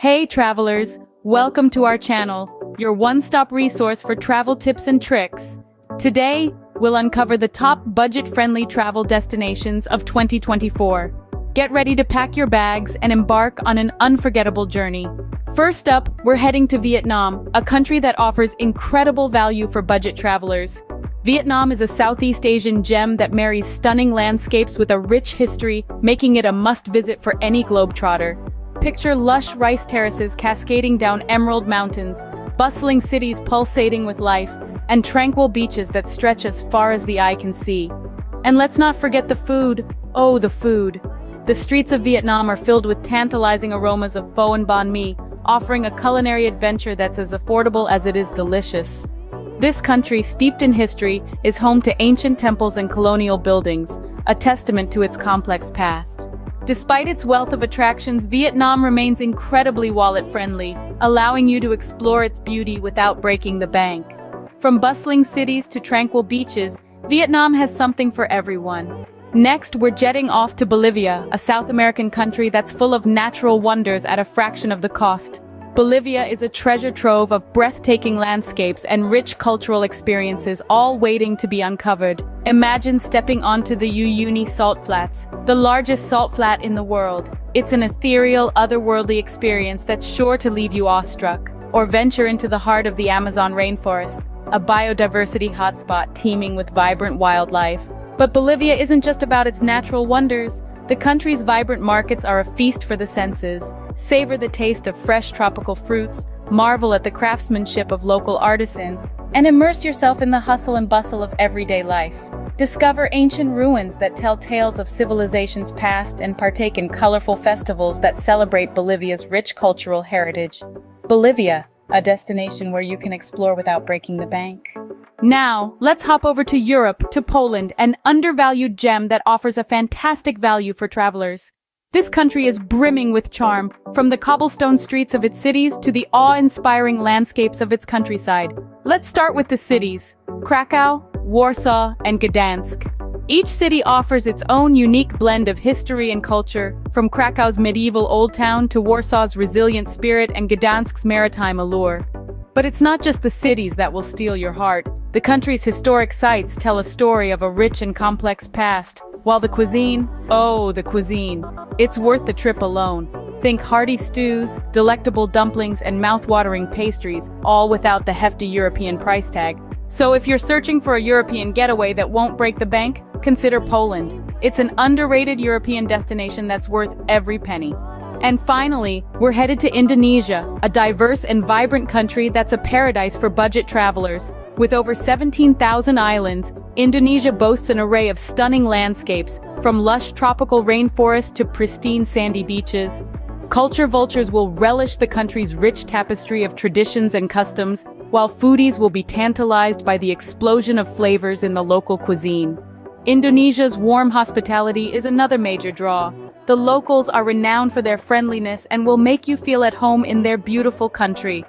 Hey travelers, welcome to our channel, your one-stop resource for travel tips and tricks. Today, we'll uncover the top budget-friendly travel destinations of 2024. Get ready to pack your bags and embark on an unforgettable journey. First up, we're heading to Vietnam, a country that offers incredible value for budget travelers. Vietnam is a Southeast Asian gem that marries stunning landscapes with a rich history, making it a must-visit for any globetrotter. Picture lush rice terraces cascading down emerald mountains, bustling cities pulsating with life, and tranquil beaches that stretch as far as the eye can see. And let's not forget the food. Oh, the food. The streets of Vietnam are filled with tantalizing aromas of pho and banh mi, offering a culinary adventure that's as affordable as it is delicious. This country, steeped in history, is home to ancient temples and colonial buildings, a testament to its complex past. Despite its wealth of attractions, Vietnam remains incredibly wallet-friendly, allowing you to explore its beauty without breaking the bank. From bustling cities to tranquil beaches, Vietnam has something for everyone. Next, we're jetting off to Bolivia, a South American country that's full of natural wonders at a fraction of the cost. Bolivia is a treasure trove of breathtaking landscapes and rich cultural experiences all waiting to be uncovered. Imagine stepping onto the Uyuni Salt Flats, the largest salt flat in the world. It's an ethereal, otherworldly experience that's sure to leave you awestruck. Or venture into the heart of the Amazon rainforest, a biodiversity hotspot teeming with vibrant wildlife. But Bolivia isn't just about its natural wonders. The country's vibrant markets are a feast for the senses. Savor the taste of fresh tropical fruits, marvel at the craftsmanship of local artisans, and immerse yourself in the hustle and bustle of everyday life. Discover ancient ruins that tell tales of civilizations past and partake in colorful festivals that celebrate Bolivia's rich cultural heritage. Bolivia, a destination where you can explore without breaking the bank. Now, let's hop over to Europe, to Poland, an undervalued gem that offers a fantastic value for travelers. This country is brimming with charm, from the cobblestone streets of its cities to the awe-inspiring landscapes of its countryside. Let's start with the cities, Krakow, Warsaw, and Gdansk. Each city offers its own unique blend of history and culture, from Krakow's medieval old town to Warsaw's resilient spirit and Gdansk's maritime allure. But it's not just the cities that will steal your heart. The country's historic sites tell a story of a rich and complex past, while the cuisine, oh, the cuisine, it's worth the trip alone. Think hearty stews, delectable dumplings, and mouth-watering pastries, all without the hefty European price tag. So if you're searching for a European getaway that won't break the bank, consider Poland. It's an underrated European destination that's worth every penny. And finally, we're headed to Indonesia, a diverse and vibrant country that's a paradise for budget travelers. With over 17,000 islands, Indonesia boasts an array of stunning landscapes, from lush tropical rainforests to pristine sandy beaches. Culture vultures will relish the country's rich tapestry of traditions and customs, while foodies will be tantalized by the explosion of flavors in the local cuisine. Indonesia's warm hospitality is another major draw, the locals are renowned for their friendliness and will make you feel at home in their beautiful country.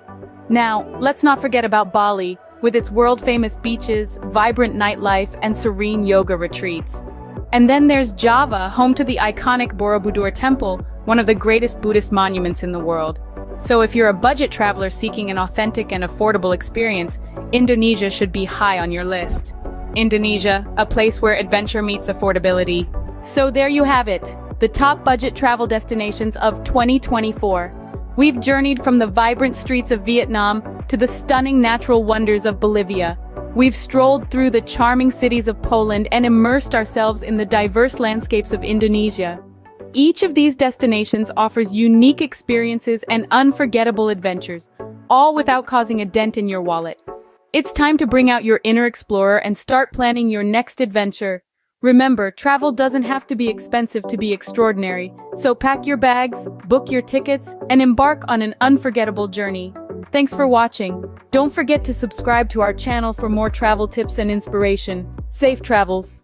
Now, let's not forget about Bali, with its world-famous beaches, vibrant nightlife, and serene yoga retreats. And then there's Java, home to the iconic Borobudur Temple, one of the greatest Buddhist monuments in the world. So if you're a budget traveler seeking an authentic and affordable experience, Indonesia should be high on your list. Indonesia, a place where adventure meets affordability. So there you have it the top budget travel destinations of 2024. We've journeyed from the vibrant streets of Vietnam to the stunning natural wonders of Bolivia. We've strolled through the charming cities of Poland and immersed ourselves in the diverse landscapes of Indonesia. Each of these destinations offers unique experiences and unforgettable adventures, all without causing a dent in your wallet. It's time to bring out your inner explorer and start planning your next adventure. Remember, travel doesn't have to be expensive to be extraordinary, so pack your bags, book your tickets, and embark on an unforgettable journey. Thanks for watching. Don't forget to subscribe to our channel for more travel tips and inspiration. Safe travels!